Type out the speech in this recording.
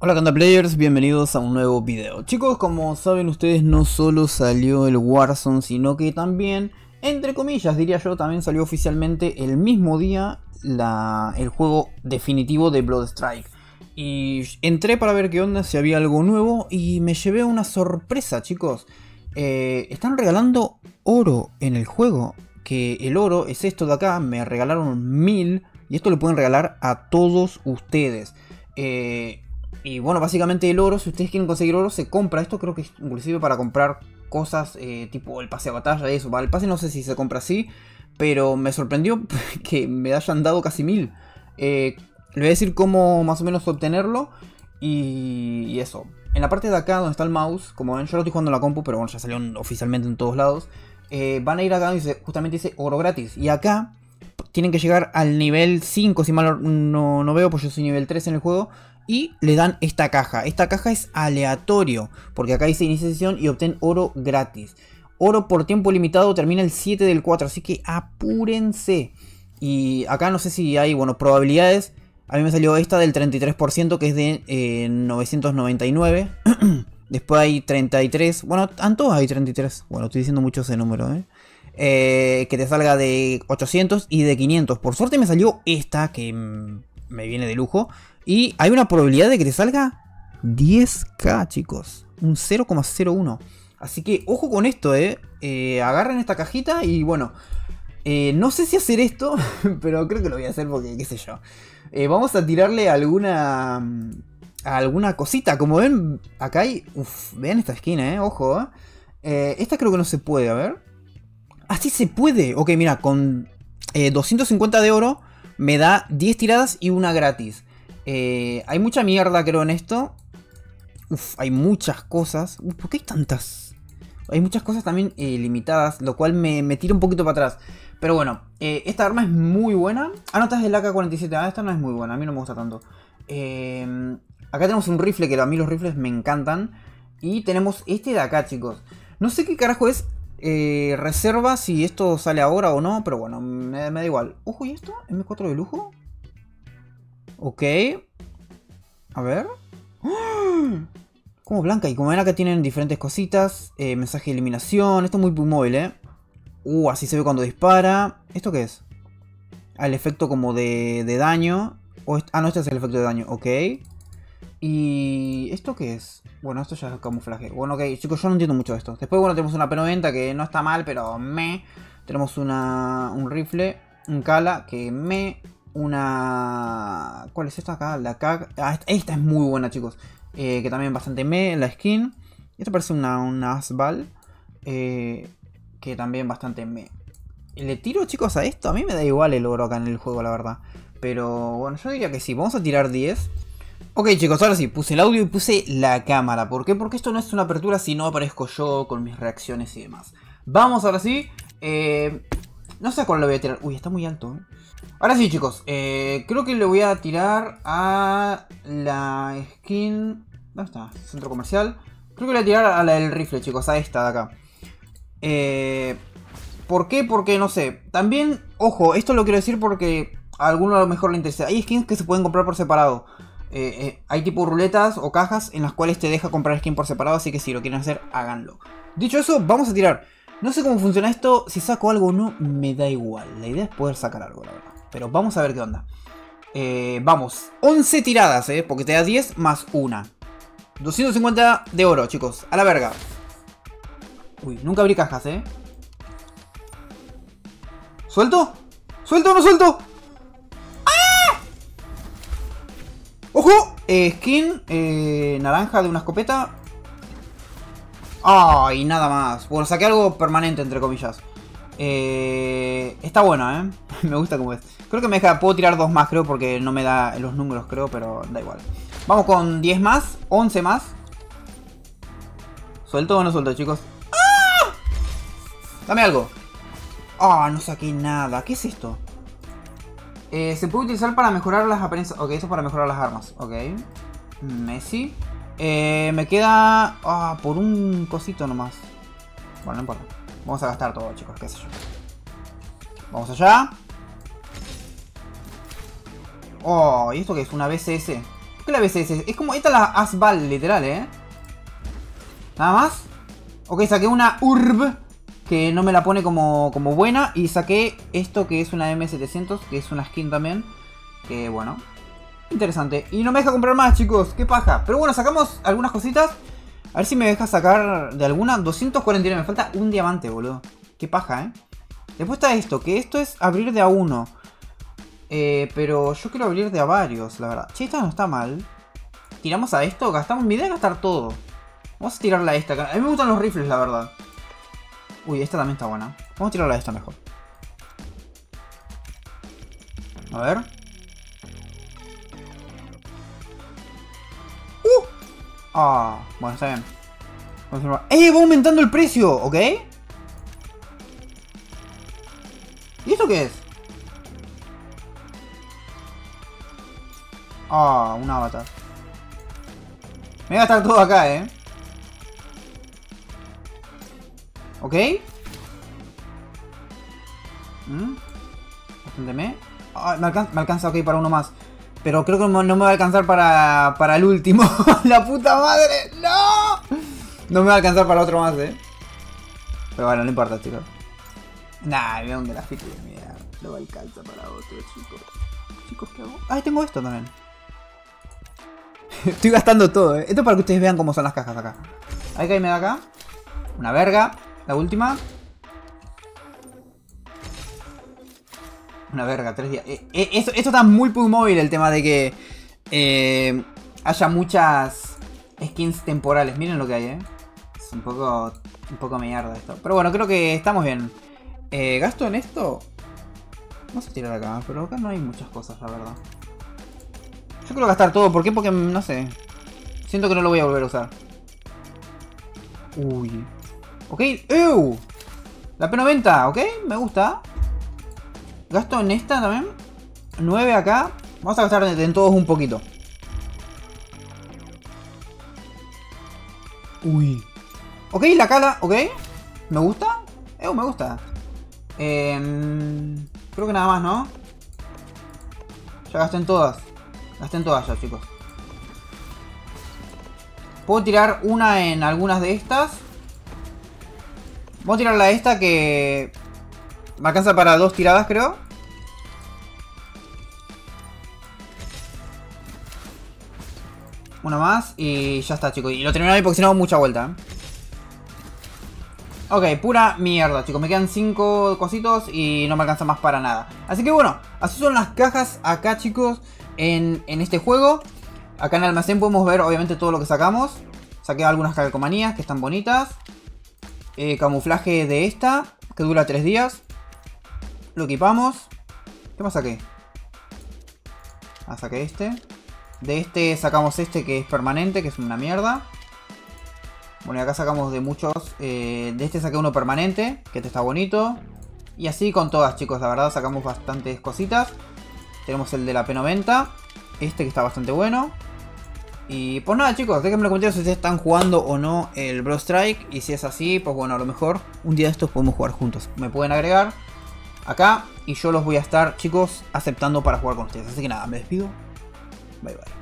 Hola Canta Players, bienvenidos a un nuevo video. Chicos, como saben ustedes, no solo salió el Warzone, sino que también, entre comillas diría yo, también salió oficialmente el mismo día el juego definitivo de Bloodstrike. Y entré para ver qué onda, si había algo nuevo, y me llevé una sorpresa, chicos. Eh, están regalando oro en el juego, que el oro es esto de acá, me regalaron mil, y esto lo pueden regalar a todos ustedes. Eh, y bueno, básicamente el oro, si ustedes quieren conseguir oro, se compra. Esto creo que es inclusive para comprar cosas eh, tipo el pase de batalla y eso. ¿vale? El pase no sé si se compra así, pero me sorprendió que me hayan dado casi mil. Eh, le voy a decir cómo más o menos obtenerlo y, eso. En la parte de acá donde está el mouse, como ven, yo lo estoy jugando en la compu, pero bueno, ya salió oficialmente en todos lados. Eh, van a ir acá y justamente dice oro gratis. Y acá tienen que llegar al nivel 5, si mal no, no veo, pues yo soy nivel 3 en el juego y le dan esta caja. Esta caja es aleatorio, porque acá dice inicia sesión y obtén oro gratis. Oro por tiempo limitado termina el 7 del 4, así que apúrense. Y acá no sé si hay, bueno, probabilidades. A mí me salió esta del 33%, que es de 999. Eh, Después hay 33. Bueno, todos hay 33. Bueno, estoy diciendo mucho ese número, ¿eh? ¿eh? Que te salga de 800 y de 500. Por suerte me salió esta, que me viene de lujo. Y hay una probabilidad de que te salga 10k, chicos. Un 0,01. Así que ojo con esto, ¿eh? eh agarren esta cajita y bueno. Eh, no sé si hacer esto, pero creo que lo voy a hacer porque qué sé yo. Eh, vamos a tirarle alguna... Alguna cosita. Como ven, acá hay... Uf, vean esta esquina, ¿eh? Ojo, ¿eh? Esta creo que no se puede, a ver. Ah, sí se puede. Ok, mira, con 250 de oro me da 10 tiradas y una gratis. Eh, hay mucha mierda, creo, en esto. Uf, hay muchas cosas. Uf, ¿Por qué hay tantas? Hay muchas cosas también eh, limitadas, lo cual me, tira un poquito para atrás. Pero bueno, eh, esta arma es muy buena. Ah, no, esta es del AK-47. Ah, esta no es muy buena, a mí no me gusta tanto. acá tenemos un rifle, que a mí los rifles me encantan. Y tenemos este de acá, chicos. No sé qué carajo es reserva, si esto sale ahora o no, pero bueno, me, me da igual. Ojo, ¿y esto? ¿M4 de lujo? Ok. A ver. Como blanca. Y como ven acá tienen diferentes cositas. Eh, mensaje de eliminación. Esto es muy, móvil, ¿eh? Uh, así se ve cuando dispara. ¿Esto qué es? Ah, el efecto como de, daño. ah, no, este es el efecto de daño. Ok. ¿Y esto qué es? Bueno, esto ya es camuflaje. Bueno, ok, chicos, yo no entiendo mucho de esto. Después, bueno, tenemos una P90 que no está mal, pero me. Tenemos una, un rifle, un Kala que me una... ¿Cuál es esta acá? La CAG. Ah, esta es muy buena, chicos. Eh, que también bastante me, la skin. Esta parece una, una Asbal. Eh, que también bastante me. ¿Le tiro, chicos, a esto? A mí me da igual el oro acá en el juego, la verdad. Pero bueno, yo diría que sí. Vamos a tirar 10. Ok, chicos, ahora sí. Puse el audio y puse la cámara. ¿Por qué? Porque esto no es una apertura si no aparezco yo con mis reacciones y demás. Vamos ahora sí. Eh, no sé a cuál le voy a tirar. Uy, está muy alto. ¿eh? Ahora sí, chicos. Eh, creo que le voy a tirar a la skin... ¿Dónde está? Centro comercial. Creo que le voy a tirar a la del rifle, chicos. A esta de acá. Eh, ¿Por qué? Porque, no sé. También, ojo, esto lo quiero decir porque a alguno a lo mejor le interesa. Hay skins que se pueden comprar por separado. Eh, hay tipo ruletas o cajas en las cuales te deja comprar skin por separado. Así que si lo quieren hacer, háganlo. Dicho eso, vamos a tirar. No sé cómo funciona esto, si saco algo o no, me da igual. La idea es poder sacar algo, la verdad. Pero vamos a ver qué onda. Eh, vamos, 11 tiradas, ¿eh? Porque te da 10 más 1. 250 de oro, chicos. A la verga. Uy, nunca abrí cajas, ¿eh? ¿Suelto? ¿Suelto o no suelto? ¡Ah! ¡Ojo! Eh, skin eh, naranja de una escopeta. Ay, nada más. Bueno, saqué algo permanente, entre comillas. Eh, está bueno, ¿eh? me gusta como es. Creo que me deja... Puedo tirar dos más, creo, porque no me da los números, creo, pero da igual. Vamos con 10 más, 11 más. ¿Suelto o no suelto, chicos? ¡Ah! Dame algo. Ah, no saqué nada. ¿Qué es esto? Eh, se puede utilizar para mejorar las apariencias. Ok, esto es para mejorar las armas. Ok. Messi. Eh, me queda... Ah, por un cosito nomás. Bueno, no importa. Vamos a gastar todo, chicos, qué sé yo. Vamos allá. Oh, ¿y esto qué es? ¿Una BCS? ¿Qué la BCS? Es como esta la Asval, literal, ¿eh? Nada más. Ok, saqué una URB que no me la pone como, como buena. Y saqué esto que es una M700, que es una skin también. Que bueno, interesante. Y no me deja comprar más, chicos. Qué paja. Pero bueno, sacamos algunas cositas. A ver si me deja sacar de alguna. 249. Me falta un diamante, boludo. Qué paja, ¿eh? Después está esto, que esto es abrir de a uno. Eh, pero yo quiero abrir de a varios, la verdad. Che, esta no está mal. Tiramos a esto, gastamos. Mi idea es gastar todo. Vamos a tirarla a esta. A mí me gustan los rifles, la verdad. Uy, esta también está buena. Vamos a tirarla a esta mejor. A ver. Ah, bueno, está bien. ¡Eh! Va aumentando el precio, ¿ok? ¿Y esto qué es? Ah, un avatar. Me voy a gastar todo acá, ¿eh? ¿Ok? ¿Mm? Bastante me. Ah, me, alcanza, me alcanza, ok, para uno más. Pero creo que no, me va a alcanzar para, para el último. ¡La puta madre! ¡No! No me va a alcanzar para otro más, ¿eh? Pero bueno, no importa, chicos. Nah, veo un grafito de mierda. No alcanza para otro, chicos. Chicos, ¿qué hago? Ah, tengo esto también. Estoy gastando todo, ¿eh? Esto es para que ustedes vean cómo son las cajas acá. Hay que me da acá. Una verga. La última. Una verga, tres días. Eh, eh, esto, está muy muy móvil el tema de que eh, haya muchas skins temporales. Miren lo que hay, ¿eh? Es un poco, un poco mierda esto. Pero bueno, creo que estamos bien. ¿Gasto en esto? Vamos a tirar acá, pero acá no hay muchas cosas, la verdad. Yo quiero gastar todo. ¿Por qué? Porque, no sé. Siento que no lo voy a volver a usar. Uy. Ok. ¡Ew! La P90, ok. Me gusta. Gasto en esta también. 9 acá. Vamos a gastar en todos un poquito. Uy. Ok, la cala, ok. ¿Me gusta? Eh, me gusta. Em, creo que nada más, ¿no? Ya gasté en todas. Gasté en todas ya, chicos. Puedo tirar una en algunas de estas. Voy a tirarla a esta que... Me alcanza para dos tiradas, creo. Una más y ya está, chicos. Y lo termino ahí porque si no, mucha vuelta. Ok, pura mierda, chicos. Me quedan cinco cositos y no me alcanza más para nada. Así que bueno, así son las cajas acá, chicos, en, en este juego. Acá en el almacén podemos ver, obviamente, todo lo que sacamos. Saqué algunas calcomanías que están bonitas. Eh, camuflaje de esta, que dura 3 días. Lo equipamos. ¿Qué más saqué? Ah, saqué este. De este sacamos este que es permanente, que es una mierda. Bueno, y acá sacamos de muchos. Eh, de este saqué uno permanente, que este está bonito. Y así con todas, chicos. La verdad sacamos bastantes cositas. Tenemos el de la P90. Este que está bastante bueno. Y pues nada chicos, déjenme en los comentarios si ustedes están jugando o no el Bro Strike. Y si es así, pues bueno, a lo mejor un día de estos podemos jugar juntos. Me pueden agregar acá y yo los voy a estar, chicos, aceptando para jugar con ustedes. Así que nada, me despido. Bye bye.